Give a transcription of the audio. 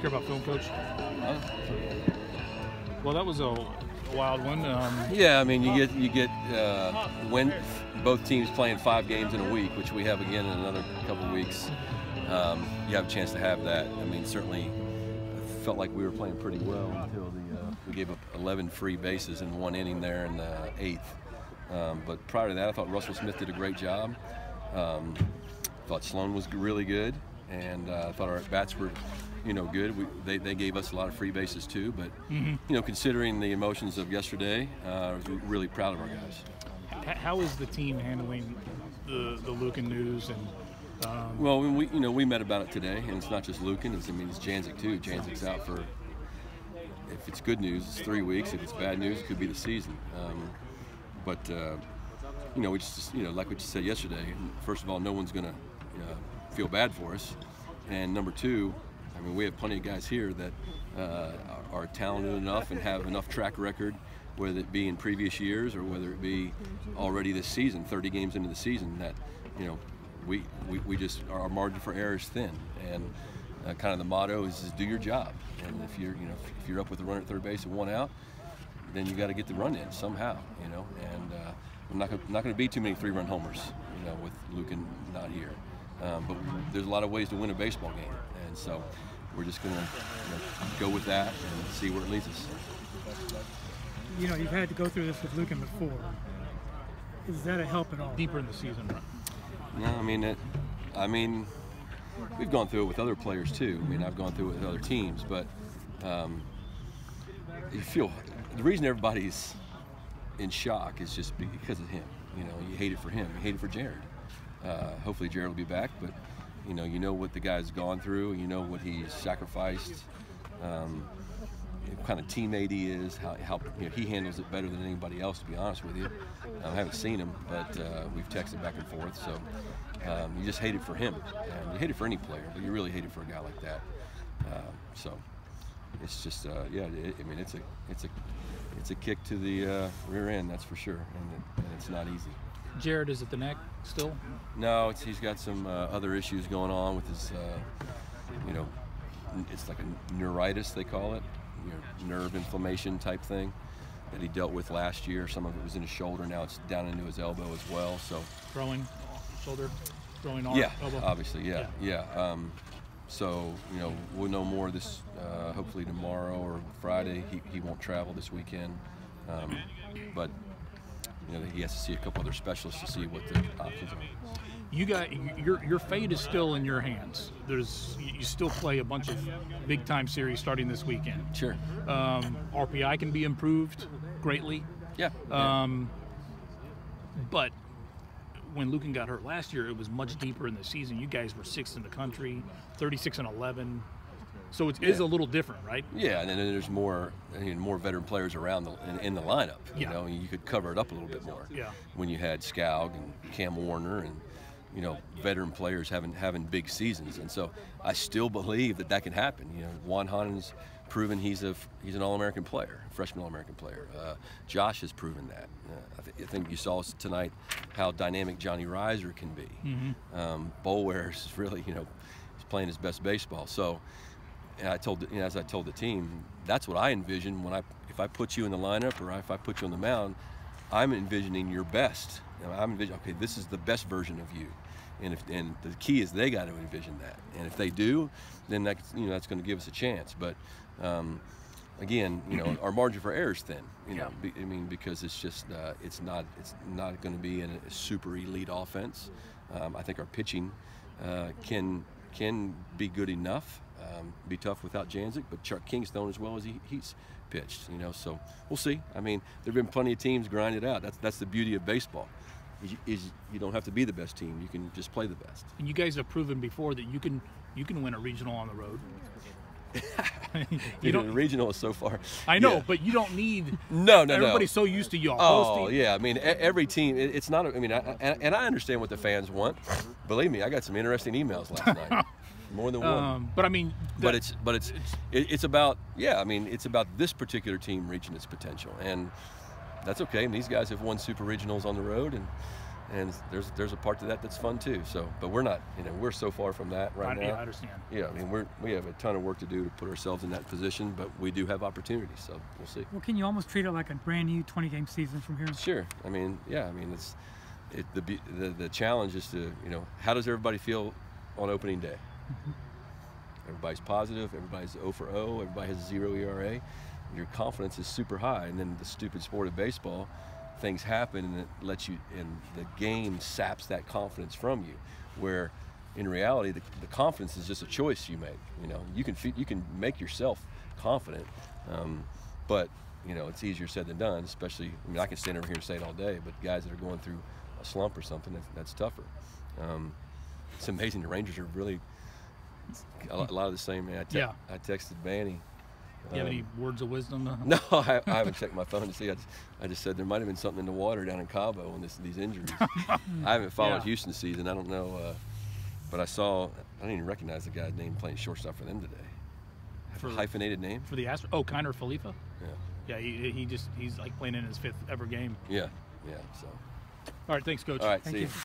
Care about film coach? Well, that was a wild one. Um, Yeah, I mean, you get you get uh, when both teams playing five games in a week, which we have again in another couple of weeks. Um, you have a chance to have that. I mean, certainly felt like we were playing pretty well until the uh, we gave up 11 free bases in one inning there in the eighth. Um, but prior to that, I thought Russell Smith did a great job. Um, thought Sloan was really good, and uh, I thought our bats were, you know, good. We, they, they gave us a lot of free bases too, but you know, considering the emotions of yesterday, uh, I was really proud of our guys. how is the team handling the the Luken news and um, Well, we you know we met about it today, and it's not just Luken. It's I mean it's Janczak too. Janczak's out for. If it's good news, it's three weeks. If it's bad news, it could be the season. Um, but uh, you know, we just you know like we just said yesterday. First of all, no one's gonna uh, feel bad for us, and number two, I mean we have plenty of guys here that uh, are, talented enough and have enough track record, whether it be in previous years or whether it be already this season, 30 games into the season, that you know we, we, we just our margin for error is thin. And uh, kind of the motto is, is do your job. And if you're you know if you're up with a runner at third base and one out then you got to get the run in somehow you know? And uh, I'm not not going to be too many three run homers you know with Luken not here um, but there's a lot of ways to win a baseball game and so we're just going to you know, go with that and see where it leads us You know, you've had to go through this with Luken before. Is that a help at all? deeper in the season? Right? No, I mean it. I mean, we've gone through it with other players too. I mean, I've gone through it with other teams, but um, you feel the reason everybody's in shock is just because of him. You know, you hate it for him. You hate it for Jared. Uh, hopefully, Jared will be back, but you know, you know what the guy's gone through. You know what he's sacrificed. Um, kind of teammate he is, how, how you know, he handles it better than anybody else. To be honest with you, I haven't seen him, but uh, we've texted back and forth. So um, you just hate it for him, and you hate it for any player, but you really hate it for a guy like that. Uh, so it's just, uh, yeah. It, I mean, it's a, it's a, it's a kick to the uh, rear end, that's for sure, and, it, and it's not easy. Jared is it the neck still? No, it's, he's got some uh, other issues going on with his, uh, you know, it's like a neuritis they call it, you know, nerve inflammation type thing that he dealt with last year. Some of it was in his shoulder. Now it's down into his elbow as well. So Throwing shoulder, throwing arm, yeah, elbow. obviously, yeah, yeah. Um, so you know, we'll know more this uh, hopefully tomorrow or Friday. He, he won't travel this weekend, um, but you know he has to see a couple other specialists to see what the options are. You got your your fate is still in your hands. There's you still play a bunch of big time series starting this weekend. Sure. Um, RPI can be improved greatly, Yeah. yeah. um, but when Luken got hurt last year, it was much deeper in the season. You guys were sixth in the country, 36 and 11. So it is Yeah. a little different, right? Yeah, and then there's more I mean, more veteran players around the, in, in the lineup. You Yeah. know, and you could cover it up a little bit more. Yeah. When you had Skoug and Cam Warner and you know veteran players having having big seasons, and so I still believe that that can happen. You know, Wanhanen's proven he's a he's an All-American player, freshman All-American player. Uh, Josh has proven that. Uh, I, th- I think you saw tonight how dynamic Johnny Rizer can be. Um, Bolware is really you know he's playing his best baseball. So and I told, you know, as I told the team, that's what I envision when I, if I put you in the lineup or if I put you on the mound, I'm envisioning your best. You know, I'm envisioning, okay, this is the best version of you, and if and the key is they got to envision that, and if they do, then that you know that's going to give us a chance. But um, again, you know, our margin for error is thin. You know, be, I mean, because it's just uh, it's not it's not going to be in a super elite offense. Um, I think our pitching uh, can can be good enough. Um, be tough without Janczak, but Chuck Kingstone as well as he, he's pitched. You know, so we'll see. I mean, there've been plenty of teams grind it out. That's that's the beauty of baseball. Is, you- is you don't have to be the best team. You can just play the best. And you guys have proven before that you can you can win a regional on the road. you don't. the regional so far. I know, Yeah. but you don't need. No, no, no. Everybody's so used to y'all Oh hosting. yeah, I mean every team. it- It's not. I mean, I, and, and I understand what the fans want. Believe me, I got some interesting emails last night, more than one. Um, but I mean, but it's but it's it, it's about yeah. I mean, it's about this particular team reaching its potential, and that's okay. And these guys have won super regionals on the road, and and there's there's a part to that that's fun too. So, but we're not, you know, we're so far from that right I, now. yeah, I understand. Yeah, I mean, we're we have a ton of work to do to put ourselves in that position, but we do have opportunities. So we'll see. Well, can you almost treat it like a brand new 20 game season from here? Sure. I mean, yeah. I mean, it's it, the, the the challenge is to you know how does everybody feel on opening day? Everybody's positive. Everybody's 0 for 0. Everybody has zero ERA. Your confidence is super high, and then the stupid sport of baseball, things happen, and it lets you. And the game saps that confidence from you, where in reality, the, the confidence is just a choice you make. You know, you can you can make yourself confident, um, but you know it's easier said than done. Especially, I mean, I can stand over here and say it all day, but guys that are going through a slump or something, that's, that's tougher. Um, it's amazing. The Rangers are really a lot, of the same. Man, I, te- Yeah. I texted Vanny. Do you have um, any words of wisdom? no, I, I haven't checked my phone to see. I just, I just said there might have been something in the water down in Cabo on this, these injuries. I haven't followed Yeah. Houston season. I don't know, uh, but I saw. I didn't even recognize the guy's name playing shortstop for them today. For- hyphenated name. For the Astros? Oh, Kiner-Falefa? Yeah, Yeah, he, he just, he's like playing in his fifth ever game. yeah, yeah. So, All right, thanks, Coach. all right. Thank see you. you.